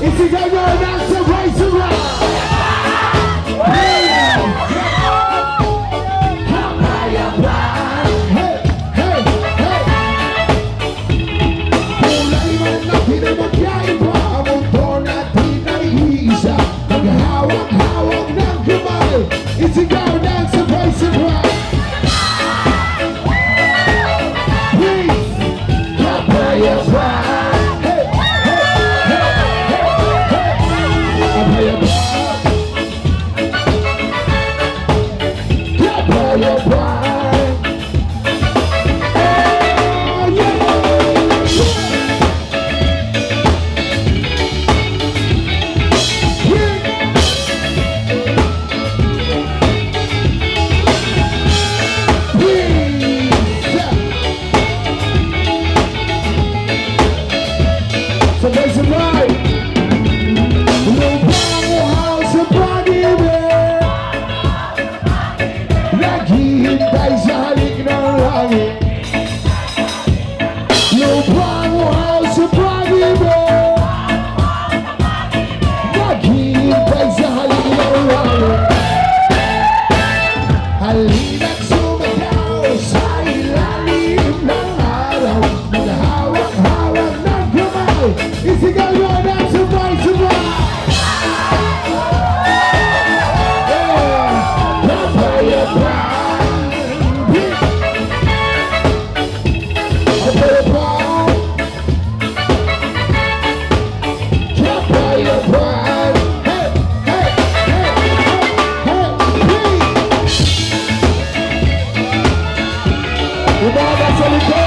It's a go-go now! Yung